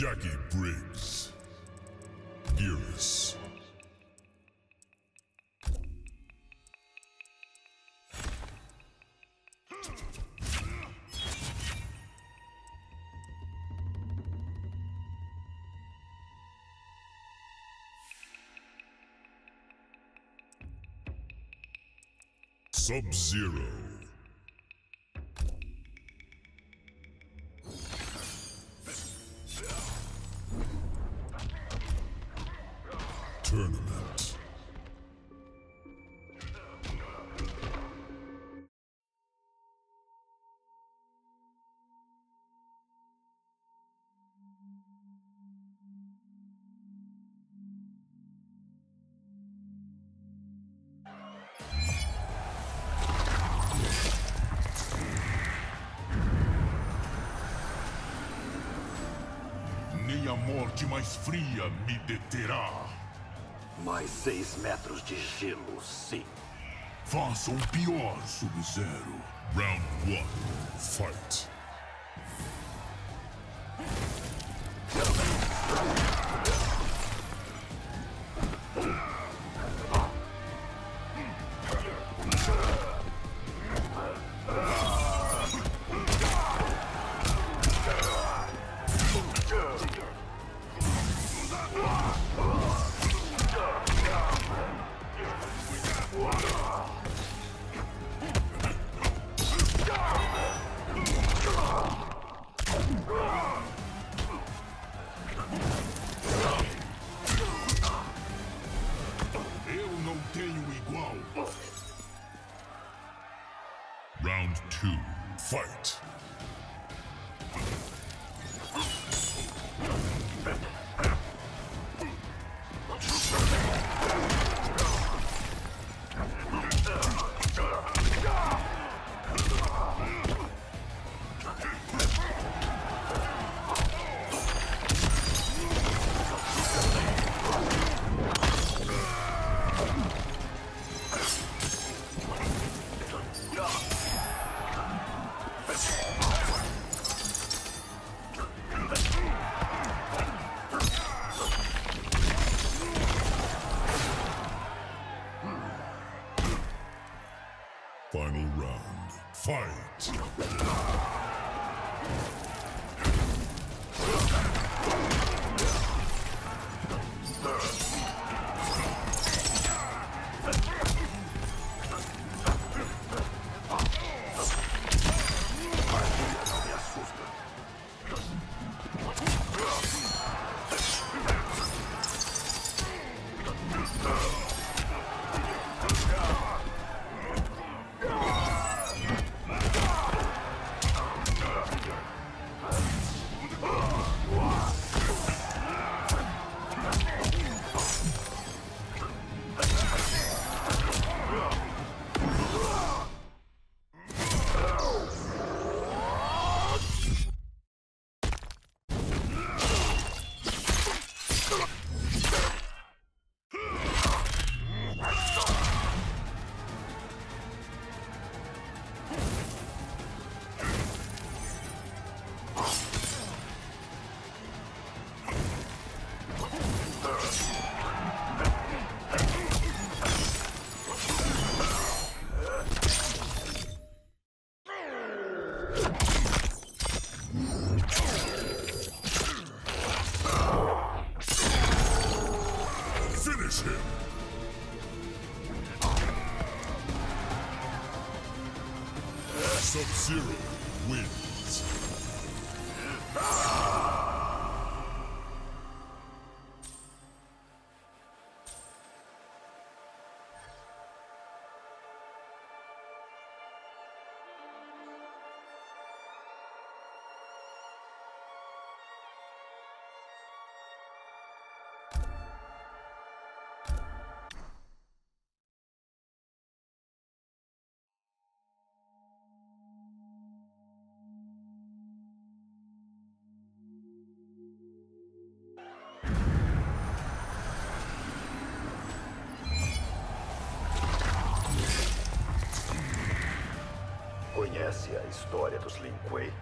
Jackie Briggs. Gearless. Sub-Zero. Tournament. Nem a morte mais fria me deterá. Mais seis metros de gelo, sim. Faça o pior, Sub-Zero. Round one. Fight. Round two. Fight. Sub-Zero wins. História dos Lin Kuei?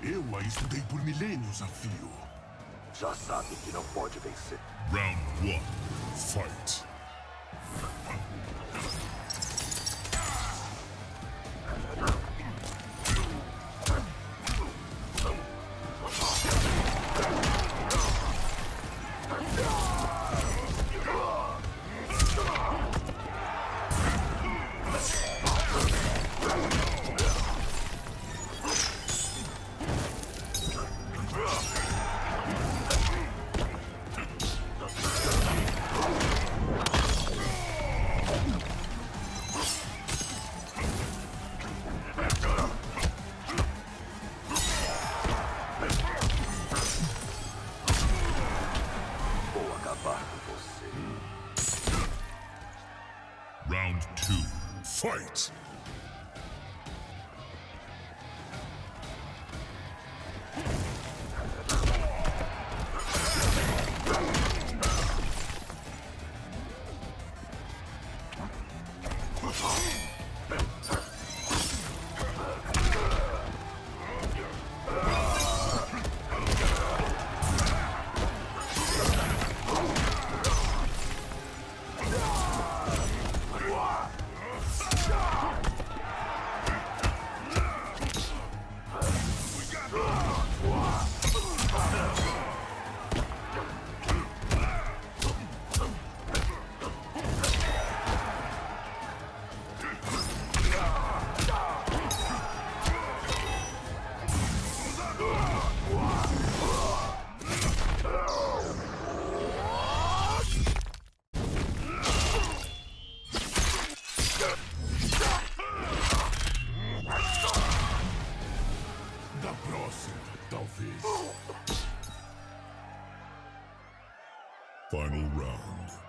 Eu a estudei por milênios a fio. Já sabe que não pode vencer. Round one, fight.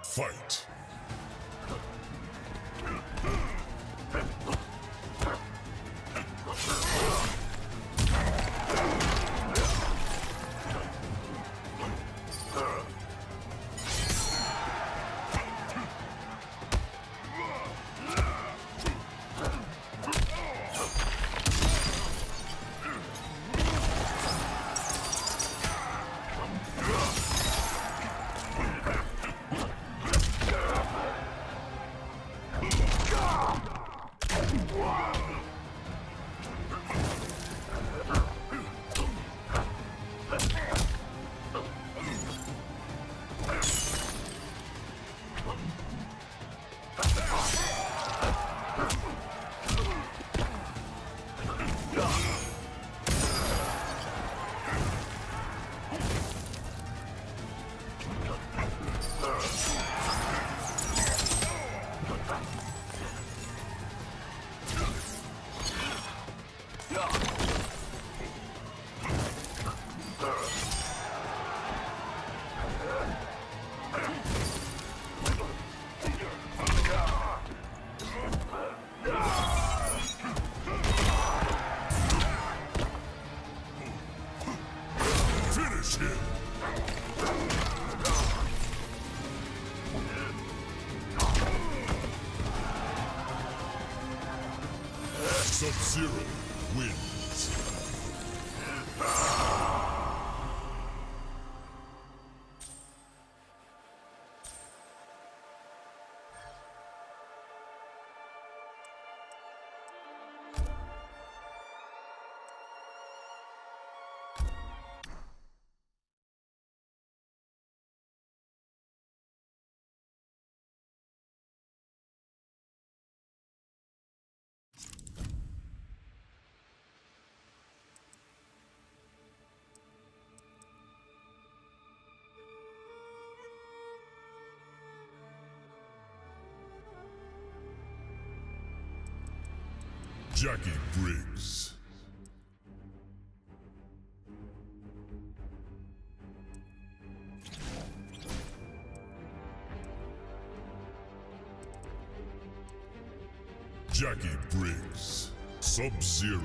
Fight. Zero. Jackie Briggs. Jackie Briggs. Sub-Zero.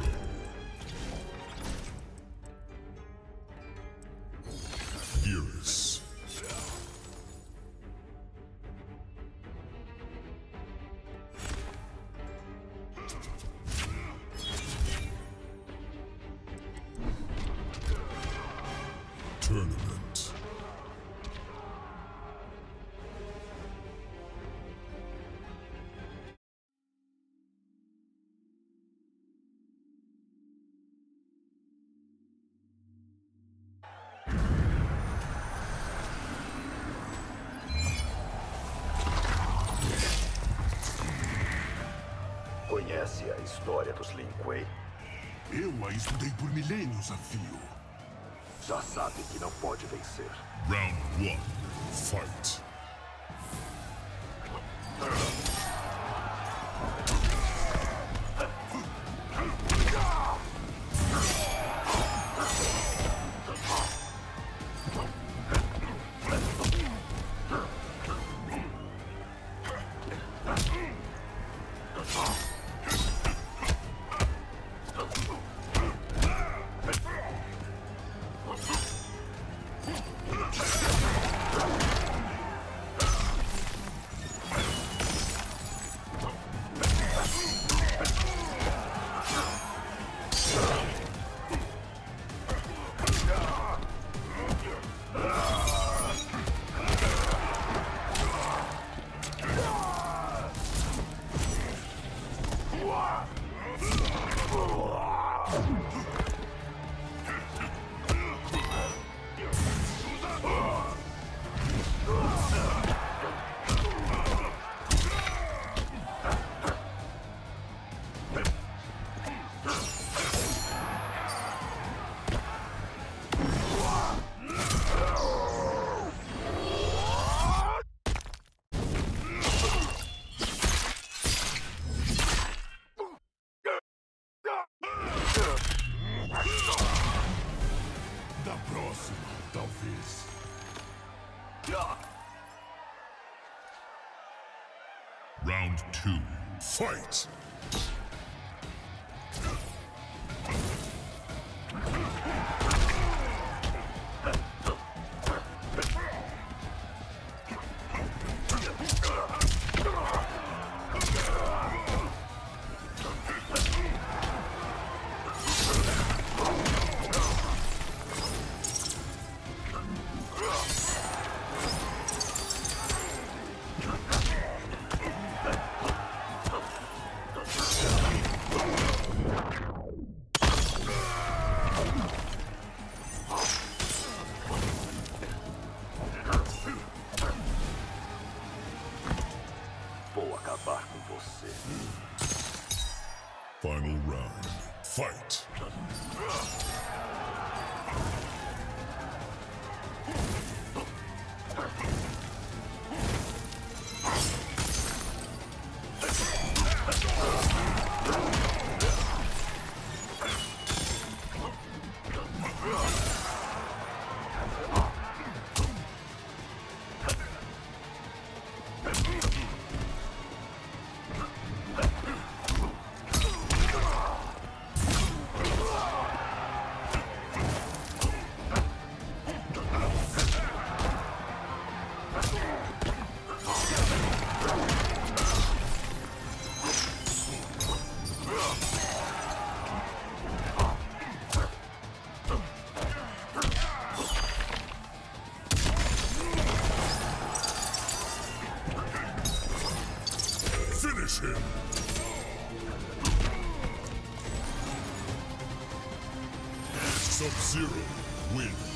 História dos Lin Kuei? Eu a estudei por milênios a fio. Já sabe que não pode vencer. Round one, fight. Round two, fight. Acabar com você. Final round, fight. Him. Sub-Zero wins.